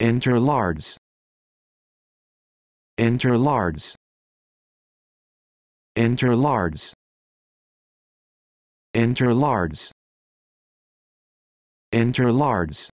interlards. Interlards. Interlards. Interlards. Interlards.